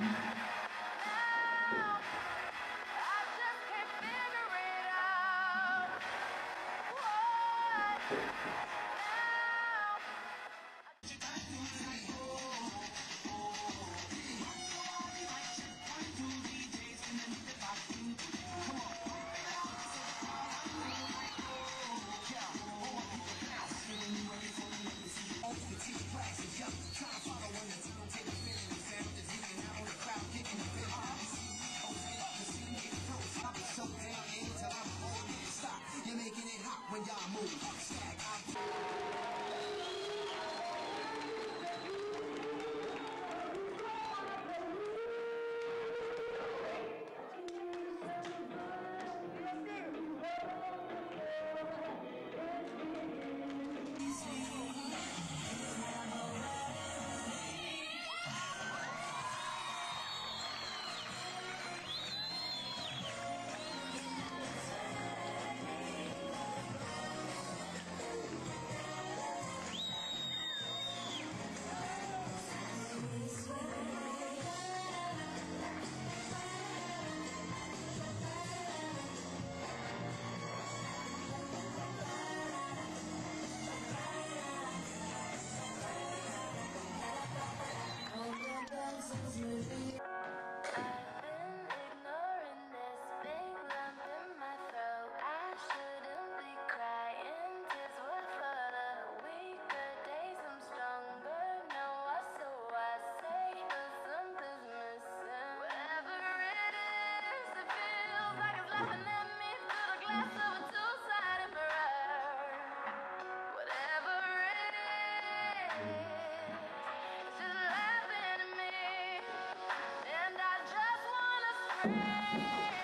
Now I when y'all move. Stack, Yeah!